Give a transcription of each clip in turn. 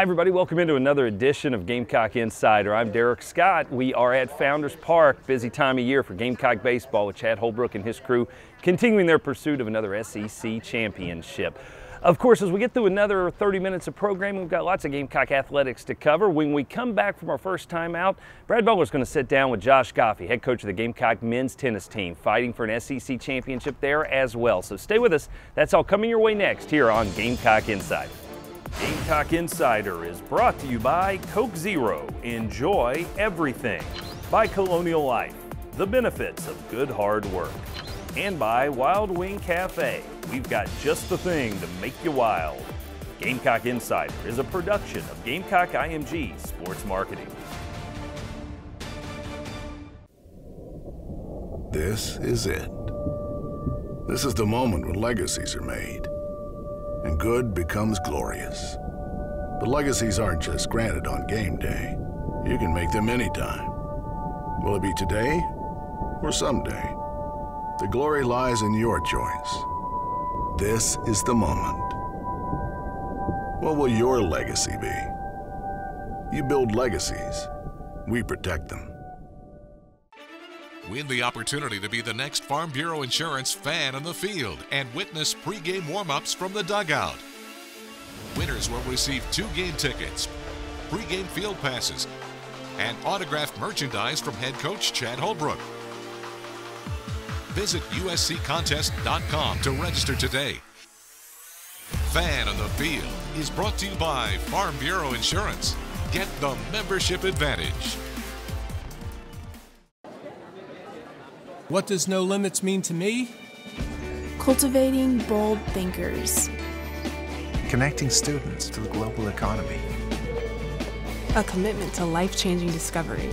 Hi, everybody. Welcome into another edition of Gamecock Insider. I'm Derek Scott. We are at Founders Park. Busy time of year for Gamecock baseball with Chad Holbrook and his crew continuing their pursuit of another SEC championship. Of course, as we get through another 30 minutes of programming, we've got lots of Gamecock athletics to cover. When we come back from our first time out, Brad is going to sit down with Josh Goffi, head coach of the Gamecock men's tennis team, fighting for an SEC championship there as well. So stay with us. That's all coming your way next here on Gamecock Insider. Gamecock Insider is brought to you by Coke Zero. Enjoy everything. By Colonial Life, the benefits of good hard work. And by Wild Wing Cafe. We've got just the thing to make you wild. Gamecock Insider is a production of Gamecock IMG Sports Marketing. This is it. This is the moment when legacies are made and good becomes glorious. But legacies aren't just granted on game day. You can make them anytime. Will it be today or someday? The glory lies in your choice. This is the moment. What will your legacy be? You build legacies. We protect them. Win the opportunity to be the next Farm Bureau Insurance fan in the field and witness pregame warm-ups from the dugout. Winners will receive two game tickets, pregame field passes, and autographed merchandise from head coach Chad Holbrook. Visit usccontest.com to register today. Fan on the Field is brought to you by Farm Bureau Insurance. Get the membership advantage. What does no limits mean to me? Cultivating bold thinkers. Connecting students to the global economy. A commitment to life changing discovery.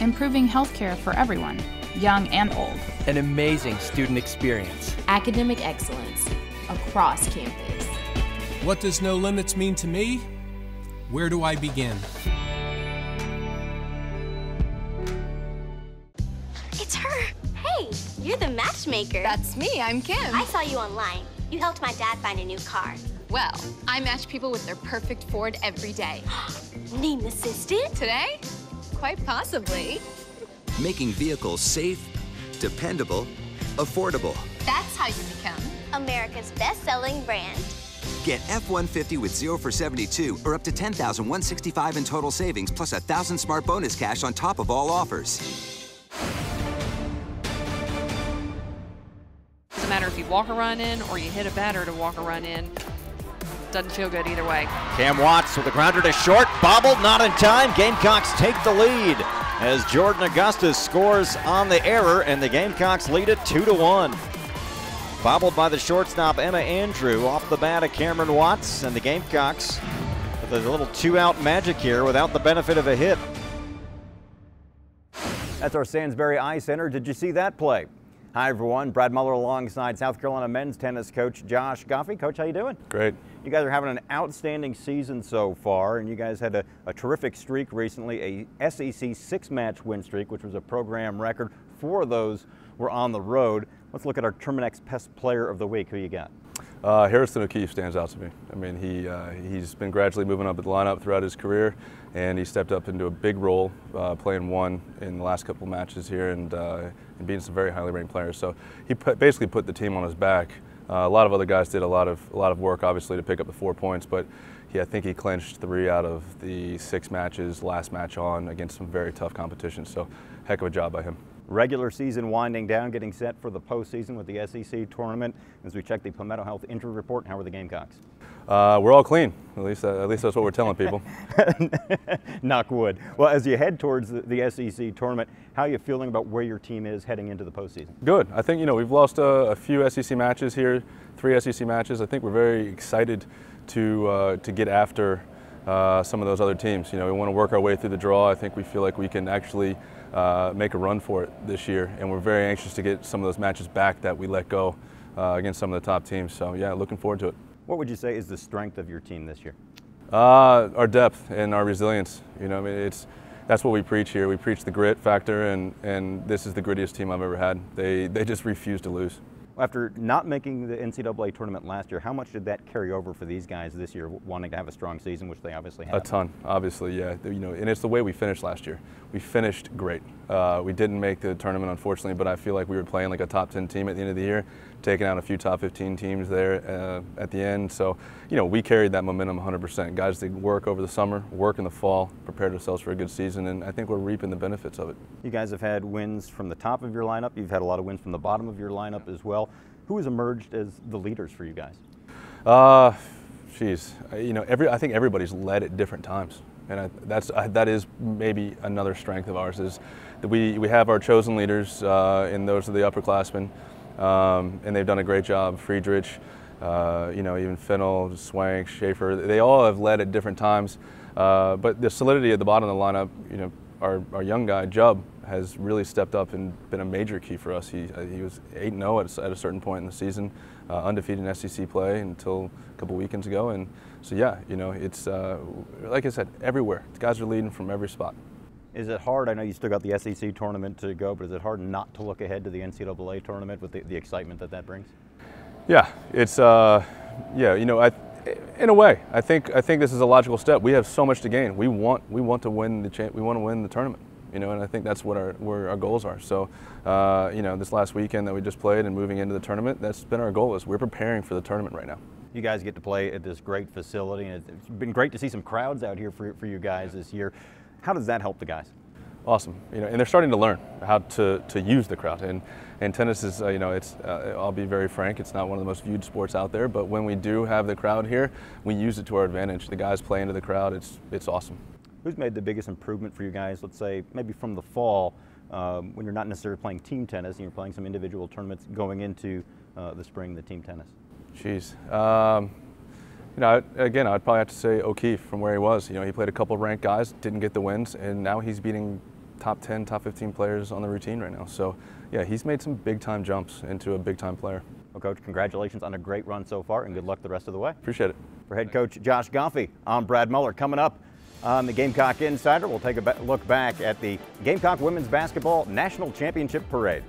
Improving healthcare for everyone, young and old. An amazing student experience. Academic excellence across campus. What does no limits mean to me? Where do I begin? You're the matchmaker. That's me. I'm Kim. I saw you online. You helped my dad find a new car. Well, I match people with their perfect Ford every day. Name assistant? Today? Quite possibly. Making vehicles safe, dependable, affordable. That's how you become America's best-selling brand. Get F-150 with 0 for 72 or up to 10165 in total savings plus a 1000 smart bonus cash on top of all offers. Walk a run in or you hit a batter to walk a run in. Doesn't feel good either way. Cam Watts with a grounder to short, bobbled, not in time. Gamecocks take the lead as Jordan Augustus scores on the error, and the Gamecocks lead it two to one. Bobbled by the shortstop Emma Andrew off the bat of Cameron Watts, and the Gamecocks with a little two-out magic here without the benefit of a hit. That's our Sandsbury Eye Center. Did you see that play? Hi everyone, Brad Muller alongside South Carolina men's tennis coach Josh Goffi. Coach, how you doing? Great. You guys are having an outstanding season so far, and you guys had a, a terrific streak recently, a SEC six-match win streak, which was a program record. Four of those were on the road. Let's look at our Terminix Pest Player of the Week. Who you got? Uh, Harrison O'Keefe stands out to me. I mean, he uh, he's been gradually moving up the lineup throughout his career, and he stepped up into a big role, uh, playing one in the last couple matches here, and, uh, and beating some very highly ranked players. So he put, basically put the team on his back. Uh, a lot of other guys did a lot of a lot of work, obviously, to pick up the four points, but he, I think he clinched three out of the six matches, last match on, against some very tough competition. So, heck of a job by him. Regular season winding down, getting set for the postseason with the SEC tournament. As we check the Palmetto Health injury report, how are the Gamecocks? Uh, we're all clean. At least, uh, at least that's what we're telling people. Knock wood. Well, as you head towards the, the, SEC tournament, how are you feeling about where your team is heading into the postseason? Good. I think you know we've lost a, a few SEC matches here, three SEC matches. I think we're very excited to uh, to get after uh, some of those other teams. You know, we want to work our way through the draw. I think we feel like we can actually uh, make a run for it this year, and we're very anxious to get some of those matches back that we let go uh, against some of the top teams. So yeah, looking forward to it. What would you say is the strength of your team this year? Uh, our depth and our resilience. You know, I mean, it's that's what we preach here. We preach the grit factor, and and this is the grittiest team I've ever had. They they just refuse to lose. After not making the NCAA tournament last year, how much did that carry over for these guys this year, wanting to have a strong season, which they obviously have? A ton, obviously, yeah. You know, and it's the way we finished last year. We finished great. Uh, we didn't make the tournament, unfortunately, but I feel like we were playing like a top 10 team at the end of the year, taking out a few top 15 teams there uh, at the end. So, you know, we carried that momentum 100%. Guys did work over the summer, work in the fall, prepared ourselves for a good season, and I think we're reaping the benefits of it. You guys have had wins from the top of your lineup. You've had a lot of wins from the bottom of your lineup as well. Who has emerged as the leaders for you guys? Uh, geez, you know, every I think everybody's led at different times, and I, that's uh, that is maybe another strength of ours is that we we have our chosen leaders, uh, and those are the upperclassmen, um, and they've done a great job. Friedrich, uh, you know, even Fennell, Swank, Schaefer, they all have led at different times, uh, but the solidity at the bottom of the lineup, you know, our, our young guy, Jubb, has really stepped up and been a major key for us. He, uh, he was 8 0 at, at, a certain point in the season, uh, undefeated in SEC play until a couple weekends ago. And so, yeah, you know, it's uh, like I said, everywhere. The guys are leading from every spot. Is it hard? I know you still got the SEC tournament to go, but is it hard not to look ahead to the NCAA tournament with the, the excitement that that brings? Yeah, it's, uh, yeah, you know, I, in a way, I think I think this is a logical step. We have so much to gain. We want we want to win the cha- we want to win the tournament you know, and I think that's what our where our goals are. So, uh, you know, this last weekend that we just played and moving into the tournament, that's been our goal. Is we're preparing for the tournament right now. You guys get to play at this great facility, and it's been great to see some crowds out here for, for you guys this year. How does that help the guys? Awesome, you know, and they're starting to learn how to, to use the crowd. And and tennis is, uh, you know, it's. Uh, I'll be very frank, it's not one of the most viewed sports out there. But when we do have the crowd here, we use it to our advantage. The guys play into the crowd. It's it's awesome. Who's made the biggest improvement for you guys, let's say, maybe from the fall, um, when you're not necessarily playing team tennis and you're playing some individual tournaments going into uh, the spring, the team tennis? Jeez. Um, you know, again, I'd probably have to say O'Keefe from where he was. You know, he played a couple of ranked guys, didn't get the wins, and now he's beating top 10, top 15 players on the routine right now. So, yeah, he's made some big time jumps into a big time player. Well, Coach, congratulations on a great run so far, and good luck the rest of the way. Appreciate it. For head coach Josh Goffi, I'm Brad Muller. Coming up, on the Gamecock Insider, we'll take a look back at the Gamecock Women's Basketball National Championship Parade.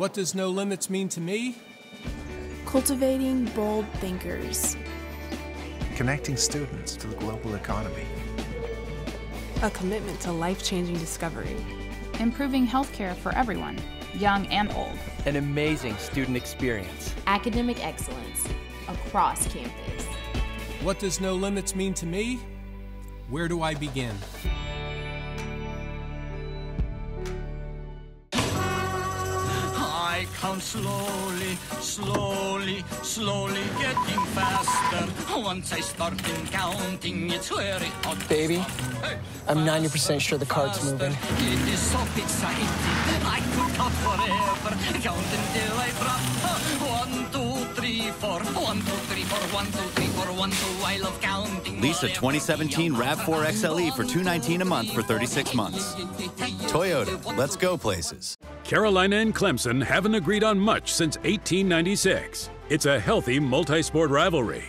What does no limits mean to me? Cultivating bold thinkers. Connecting students to the global economy. A commitment to life changing discovery. Improving healthcare for everyone young and old. An amazing student experience. Academic excellence across campus. What does no limits mean to me? Where do I begin? I count slowly, slowly, slowly getting faster. Once I start counting, it's very hot. Baby, I'm 90% sure the cart's moving. It is so exciting. I could count forever, count until I drop. One, two, three, four. One, two, three, four. One, two, three, four. One, two. I love counting. Lease a 2017 RAV4 XLE for 219 a month for 36 months. Toyota, let's go places. Carolina and Clemson haven't agreed on much since 1896. It's a healthy multi sport rivalry.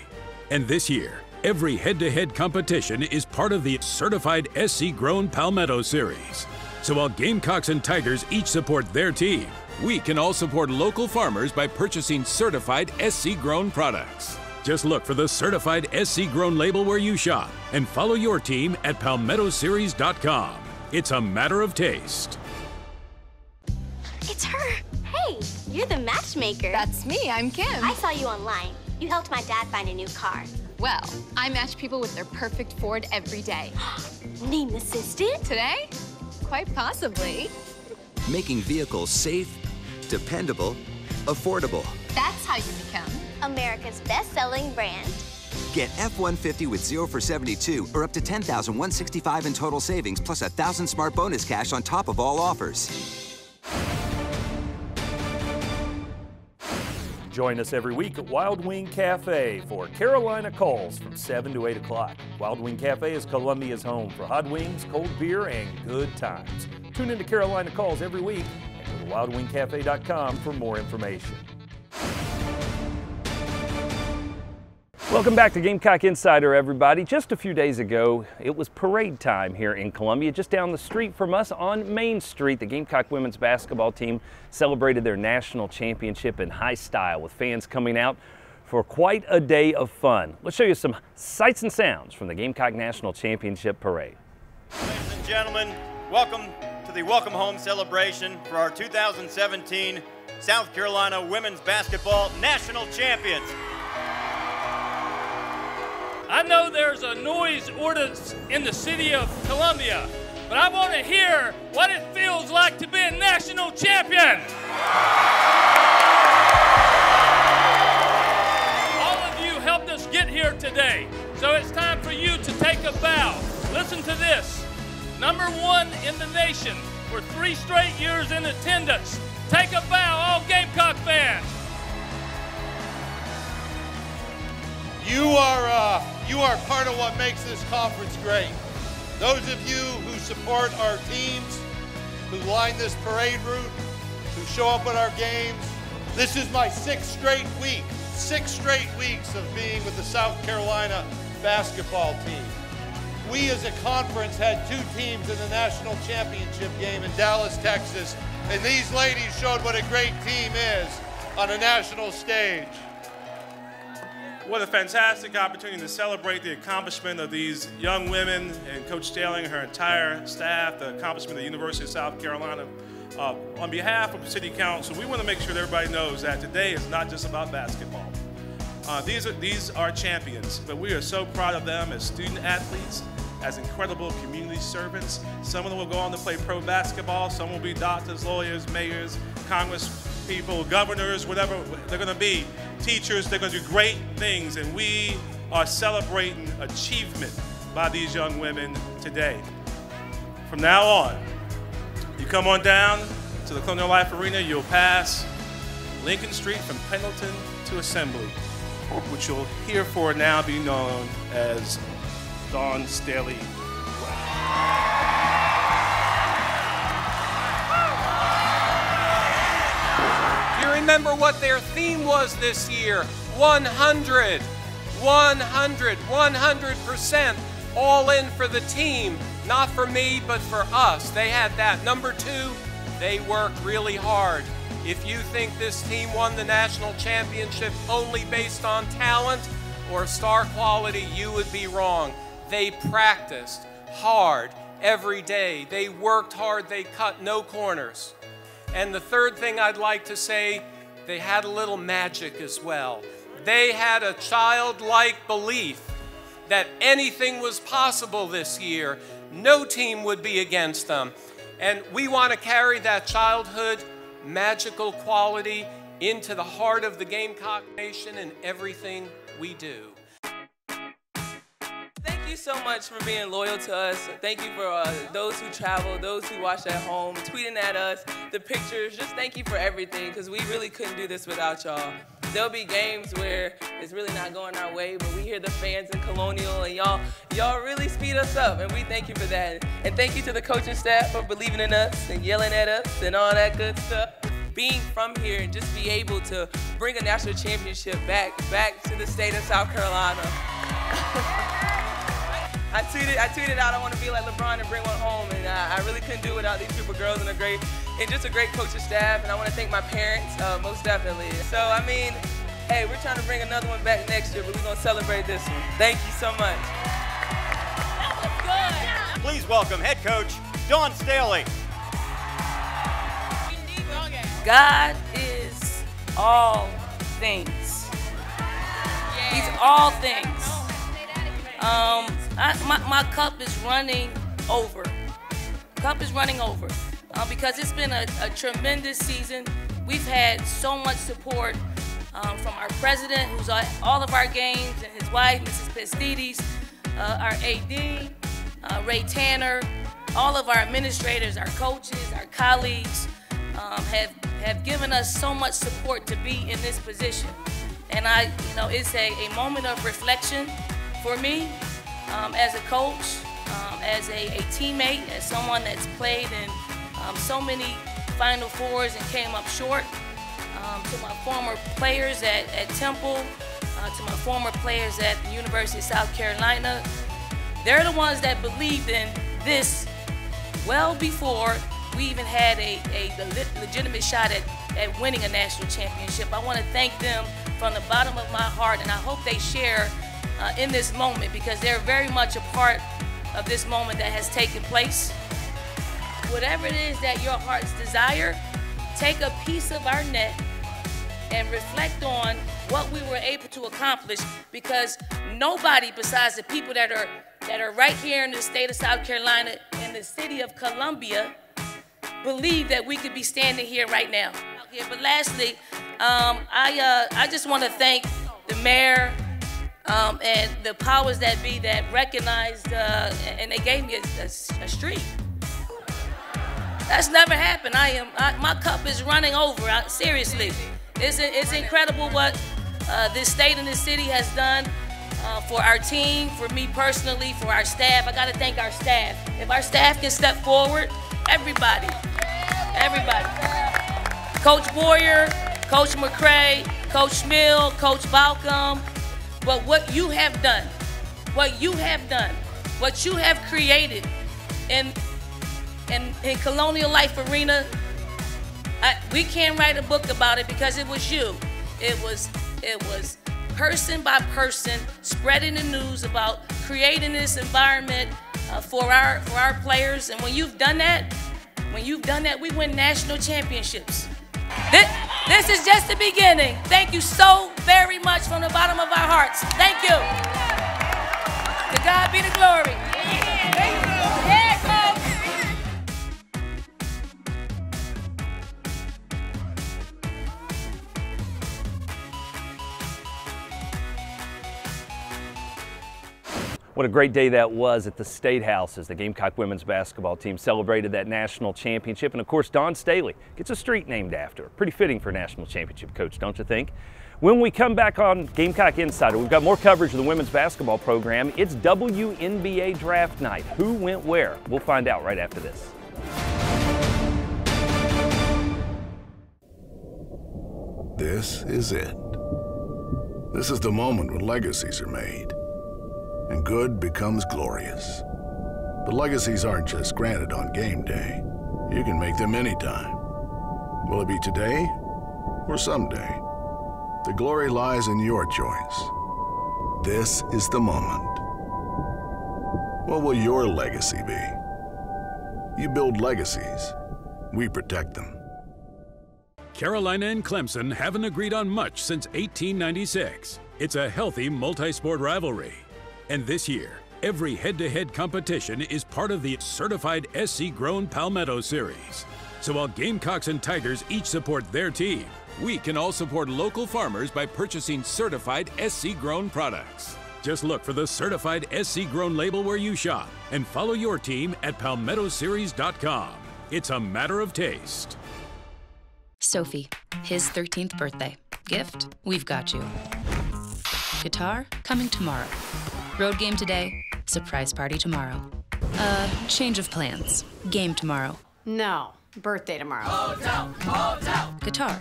And this year, every head to head competition is part of the certified SC Grown Palmetto Series. So while Gamecocks and Tigers each support their team, we can all support local farmers by purchasing certified SC Grown products. Just look for the certified SC Grown label where you shop and follow your team at palmettoseries.com. It's a matter of taste. It's her. Hey, you're the matchmaker. That's me. I'm Kim. I saw you online. You helped my dad find a new car. Well, I match people with their perfect Ford every day. Name assistant? Today? Quite possibly. Making vehicles safe, dependable, affordable. That's how you become America's best-selling brand. Get F-150 with 0 for 72 or up to 10165 in total savings plus a 1000 smart bonus cash on top of all offers. Join us every week at Wild Wing Cafe for Carolina Calls from 7 to 8 o'clock. Wild Wing Cafe is Columbia's home for hot wings, cold beer, and good times. Tune into Carolina Calls every week and go to wildwingcafe.com for more information. Welcome back to Gamecock Insider, everybody. Just a few days ago, it was parade time here in Columbia, just down the street from us on Main Street. The Gamecock women's basketball team celebrated their national championship in high style with fans coming out for quite a day of fun. Let's show you some sights and sounds from the Gamecock National Championship Parade. Ladies and gentlemen, welcome to the Welcome Home celebration for our 2017 South Carolina Women's Basketball National Champions. I know there's a noise ordinance in the city of Columbia, but I want to hear what it feels like to be a national champion. All of you helped us get here today, so it's time for you to take a bow. Listen to this. Number one in the nation for three straight years in attendance. Take a bow, all Gamecock fans. You are, uh, you are part of what makes this conference great. Those of you who support our teams, who line this parade route, who show up at our games. This is my sixth straight week, six straight weeks of being with the South Carolina basketball team. We as a conference had two teams in the national championship game in Dallas, Texas, and these ladies showed what a great team is on a national stage. What a fantastic opportunity to celebrate the accomplishment of these young women and Coach Staley and her entire staff, the accomplishment of the University of South Carolina. Uh, on behalf of the City Council, we want to make sure that everybody knows that today is not just about basketball. Uh, these, are, these are champions, but we are so proud of them as student athletes, as incredible community servants. Some of them will go on to play pro basketball, some will be doctors, lawyers, mayors, congress people, governors, whatever they're going to be, teachers, they're going to do great things, and we are celebrating achievement by these young women today. From now on, you come on down to the Colonial Life Arena, you'll pass Lincoln Street from Pendleton to Assembly, which you'll herefore now be known as Dawn Staley remember what their theme was this year 100. 100. 100%. All in for the team. Not for me, but for us. They had that. Number two, they worked really hard. If you think this team won the national championship only based on talent or star quality, you would be wrong. They practiced hard every day. They worked hard. They cut no corners. And the third thing I'd like to say, they had a little magic as well. They had a childlike belief that anything was possible this year. No team would be against them. And we want to carry that childhood magical quality into the heart of the Gamecock Nation in everything we do so much for being loyal to us. Thank you for uh, those who travel, those who watch at home, tweeting at us, the pictures. Just thank you for everything because we really couldn't do this without y'all. There'll be games where it's really not going our way, but we hear the fans in Colonial and y'all y'all really speed us up, and we thank you for that. And thank you to the coaching staff for believing in us and yelling at us and all that good stuff being from here and just be able to bring a national championship back back to the state of South Carolina. I tweeted, I tweeted out I want to be like LeBron and bring one home, and I, I really couldn't do it without these group of girls and a great, and just a great coaching staff. And I want to thank my parents, uh, most definitely. So I mean, hey, we're trying to bring another one back next year, but we're gonna celebrate this one. Thank you so much. That was good. Please welcome head coach Dawn Staley. God is all things. He's all things. Um, I, my, my cup is running over. Cup is running over uh, because it's been a, a, tremendous season. We've had so much support um, from our president, who's at all of our games, and his wife, Mrs. Pastides, uh, our AD, uh, Ray Tanner, all of our administrators, our coaches, our colleagues um, have have given us so much support to be in this position. And I, you know, it's a, a moment of reflection for me um, as a coach, um, as a, a, teammate, as someone that's played in um, so many Final Fours and came up short. Um, to my former players at, at Temple, uh, to my former players at the University of South Carolina. They're the ones that believed in this well before we even had a, a legitimate shot at, at winning a national championship. I want to thank them from the bottom of my heart, and I hope they share uh, in this moment because they're very much a part of this moment that has taken place. Whatever it is that your heart's desire, take a piece of our net and reflect on what we were able to accomplish because nobody besides the people that are that are right here in the state of South Carolina in the city of Columbia believe that we could be standing here right now. But lastly, um, I, uh, I just want to thank the mayor um, and the powers that be that recognized uh, and they gave me a, a, a, street. That's never happened. I am I, my cup is running over. I, seriously, it's, it's incredible what uh, this state and this city has done uh, for our team, for me personally, for our staff. I got to thank our staff. If our staff can step forward, everybody, everybody. Coach Boyer, Coach McCray, Coach Mill, Coach Balcomb, but what you have done, what you have done, what you have created in, in, in Colonial Life Arena, I, we can't write a book about it because it was you. It was, it was person by person spreading the news about creating this environment uh, for our for our players. And when you've done that, when you've done that, we win national championships. This, this is just the beginning. Thank you so very much from the bottom of our hearts. Thank you. To God be the glory. What a great day that was at the State House as the Gamecock women's basketball team celebrated that national championship. And of course, Dawn Staley gets a street named after. Pretty fitting for a national championship coach, don't you think? When we come back on Gamecock Insider, we've got more coverage of the women's basketball program. It's WNBA draft night. Who went where? We'll find out right after this. This is it. This is the moment when legacies are made and good becomes glorious. But legacies aren't just granted on game day. You can make them anytime. Will it be today or someday? The glory lies in your choice. This is the moment. What will your legacy be? You build legacies. We protect them. Carolina and Clemson haven't agreed on much since 1896. It's a healthy multi-sport rivalry. And this year, every head-to-head competition is part of the certified SC-grown Palmetto Series. So while Gamecocks and Tigers each support their team, we can all support local farmers by purchasing certified SC-grown products. Just look for the certified SC-grown label where you shop and follow your team at palmettoseries.com. It's a matter of taste. Sophie, his 13th birthday. Gift, we've got you. Guitar, coming tomorrow. Road game today, surprise party tomorrow. Uh, change of plans. Game tomorrow. No, birthday tomorrow. Hotel, hotel. Guitar,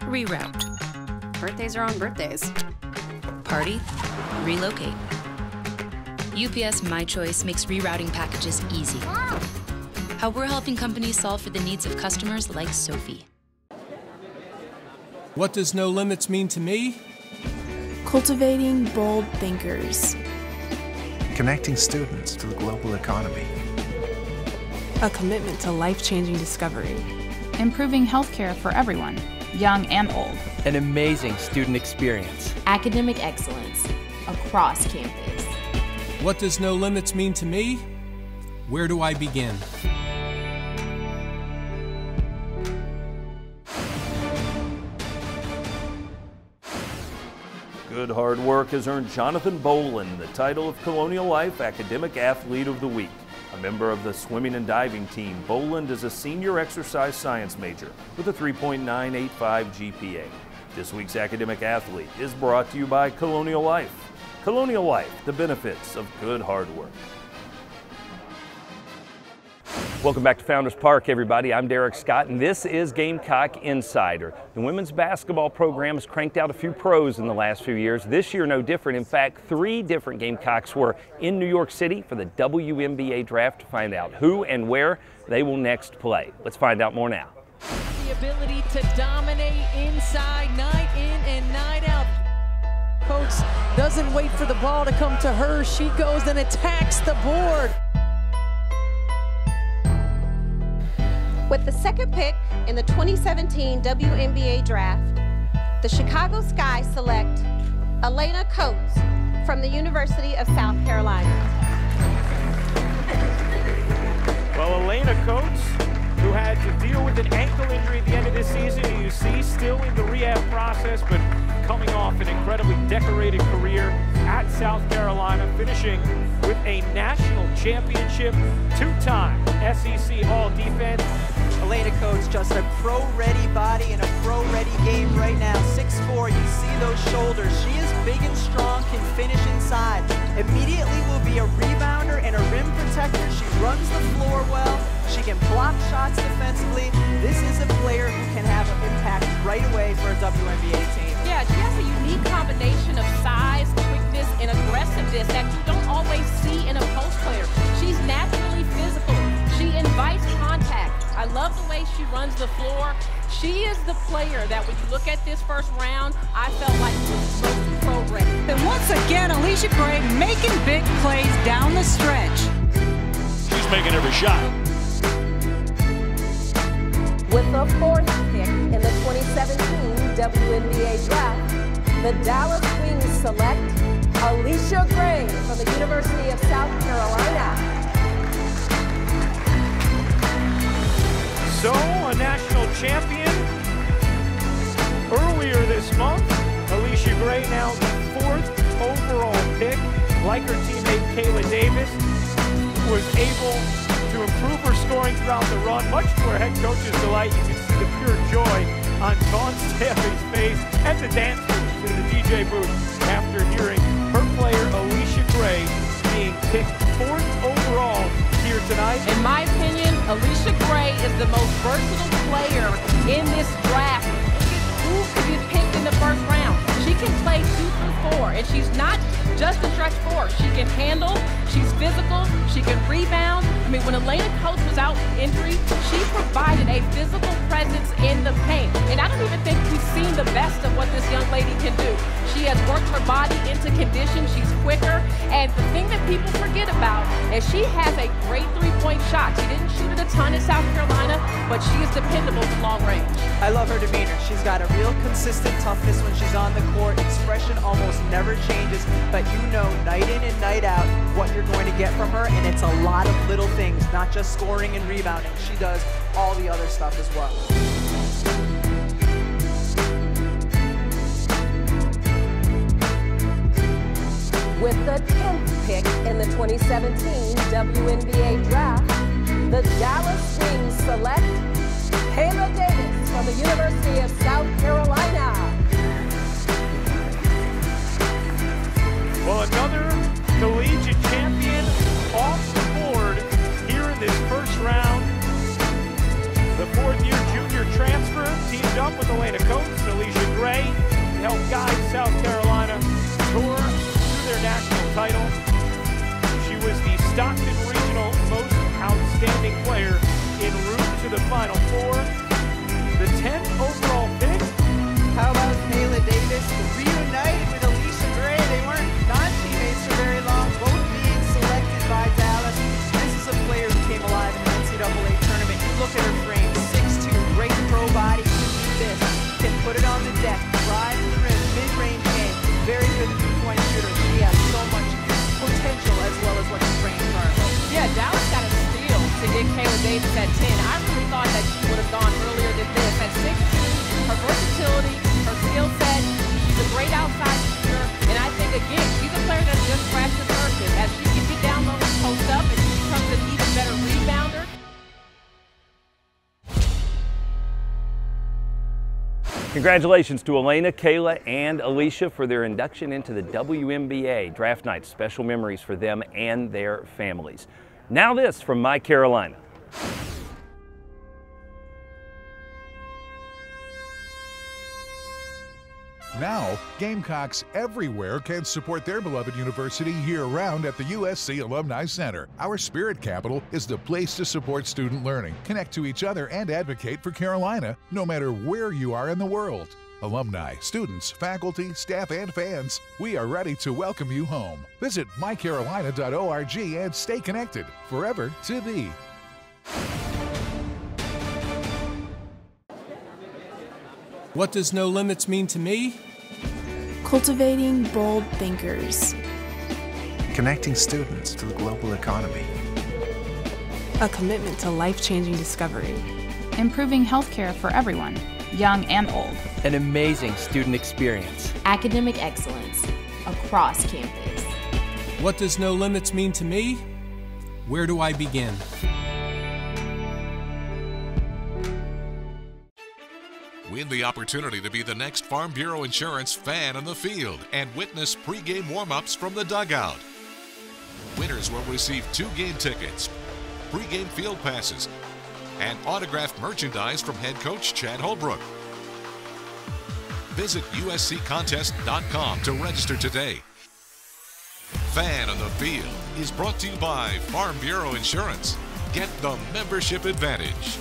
reroute. Birthdays are on birthdays. Party, relocate. UPS My Choice makes rerouting packages easy. How we're helping companies solve for the needs of customers like Sophie. What does no limits mean to me? Cultivating bold thinkers connecting students to the global economy. A commitment to life changing discovery. Improving healthcare for everyone, young and old. An amazing student experience. Academic excellence across campus. What does no limits mean to me? Where do I begin? Good hard work has earned Jonathan Bolin the title of Colonial Life Academic Athlete of the Week. A member of the swimming and diving team, Boland is a senior exercise science major with a 3.985 GPA. This week's academic athlete is brought to you by Colonial Life. Colonial Life, the benefits of good hard work. Welcome back to Founders Park, everybody. I'm Derek Scott, and this is Gamecock Insider. The women's basketball program has cranked out a few pros in the last few years. This year, no different. In fact, three different Gamecocks were in New York City for the WNBA draft to find out who and where they will next play. Let's find out more now. The ability to dominate inside, night in and night out. Coach doesn't wait for the ball to come to her. She goes and attacks the board. With the second pick in the 2017 WNBA draft, the Chicago Sky select Alaina Coates from the University of South Carolina. Well, Alaina Coates, who had to deal with an ankle injury at the end of this season, you see still in the rehab process, but coming off an incredibly decorated career at South Carolina, finishing with a national championship, two-time SEC All-Defense, Alaina Coates, just a pro-ready body and a pro-ready game right now. 6'4", you see those shoulders. She is big and strong, can finish inside. Immediately will be a rebounder and a rim protector. She runs the floor well. She can block shots defensively. This is a player who can have an impact right away for a WNBA team. Yeah, she has a unique combination of size, quickness, and aggressiveness that you don't always see in a post player. She's naturally physical. She invites. I love the way she runs the floor. She is the player that when you look at this first round, I felt like was most pro ready. And once again, Allisha Gray making big plays down the stretch. She's making every shot. With the fourth pick in the 2017 WNBA draft, the Dallas Wings select Allisha Gray from the University of South Carolina. So, a national champion earlier this month. Allisha Gray now the fourth overall pick, like her teammate Kaela Davis, who was able to improve her scoring throughout the run, much to her head coach's delight. You can see the pure joy on Dawn Staley's face and the dance in the DJ booth after hearing her player Allisha Gray being picked tonight. In my opinion, Allisha Gray is the most versatile player in this draft. Who could be picked in the first round? She can play two through four, and she's not just a stretch four. She can handle, she's physical, she can rebound. I mean, when Alaina Coates was out injury, she provided a physical presence in the paint. And I don't even think we've seen the best of what this young lady can do. She has worked her body into condition. She's quicker. And the thing that people forget about is she has a great three-point shot. She didn't shoot it a ton in South Carolina, but she is dependable from long range. I love her demeanor. She's got a real consistent toughness when she's on the court. Expression almost never changes, but you know night in and night out what you're going to get from her, and it's a lot of little things, not just scoring and rebounding. She does all the other stuff as well. With the 10th pick in the 2017 WNBA draft, the Dallas Wings select Kaela Davis from the University of South Carolina. Well, another collegiate champion off the board here in this first round. The fourth-year junior transfer teamed up with Alaina Coates and Allisha Gray to help guide South Carolina tour to their national title. She was the Stockton Regional Most Outstanding Player en route to the Final Four. At 10. I really thought that she would have gone earlier than this. At 6 her versatility, her skill set, she's a great outside shooter. And I think, again, she's a player that's just scratched the surface. As she can get down low and post up, and she becomes an even better rebounder. Congratulations to Alaina, Kaela, and Allisha for their induction into the WNBA draft night. Special memories for them and their families. Now this from My Carolina. Now, Gamecocks everywhere can support their beloved university year round at the USC Alumni Center. Our spirit capital is the place to support student learning, connect to each other, and advocate for Carolina, no matter where you are in the world. Alumni, students, faculty, staff, and fans, we are ready to welcome you home. Visit mycarolina.org and stay connected forever to thee. What does no limits mean to me? Cultivating bold thinkers. Connecting students to the global economy. A commitment to life changing discovery. Improving healthcare for everyone, young and old. An amazing student experience. Academic excellence across campus. What does no limits mean to me? Where do I begin? Win the opportunity to be the next Farm Bureau Insurance fan in the field and witness pregame warm-ups from the dugout. Winners will receive two game tickets, pregame field passes, and autographed merchandise from head coach Chad Holbrook. Visit usccontest.com to register today. Fan on the Field is brought to you by Farm Bureau Insurance. Get the membership advantage.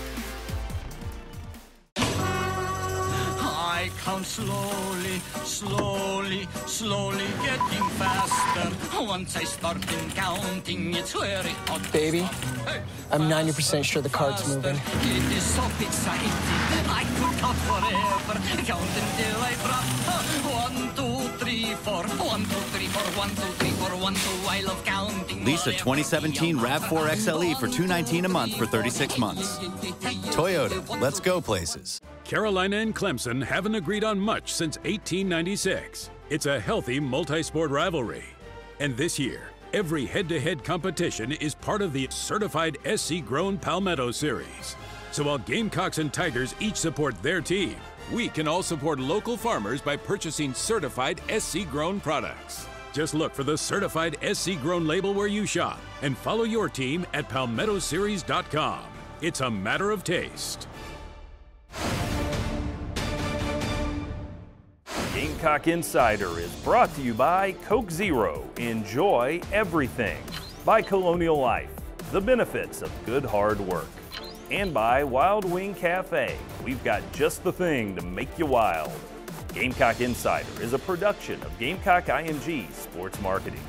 I count slowly, slowly, slowly getting faster. Once I start in counting, it's very hot. Baby, I'm 90% sure the card's moving. It is so exciting. I could count forever. Count until I drop. One, two, three, four. One, two, three, four. One, two, three, four. One, two. I love counting. Lease a 2017 RAV4 XLE for 219 a month for 36 months. Toyota, let's go places. Carolina and Clemson haven't agreed on much since 1896. It's a healthy multi-sport rivalry. And this year, every head-to-head competition is part of the certified SC-grown Palmetto Series. So while Gamecocks and Tigers each support their team, we can all support local farmers by purchasing certified SC-grown products. Just look for the certified SC-grown label where you shop and follow your team at palmettoseries.com. It's a matter of taste. Gamecock Insider is brought to you by Coke Zero. Enjoy everything. By Colonial Life, the benefits of good hard work. And by Wild Wing Cafe. We've got just the thing to make you wild. Gamecock Insider is a production of Gamecock IMG Sports Marketing.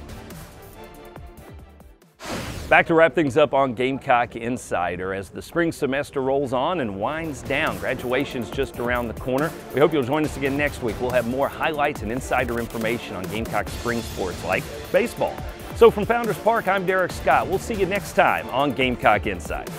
Back to wrap things up on Gamecock Insider as the spring semester rolls on and winds down. Graduation's just around the corner. We hope you'll join us again next week. We'll have more highlights and insider information on Gamecock spring sports like baseball. So from Founders Park, I'm Derek Scott. We'll see you next time on Gamecock Insider.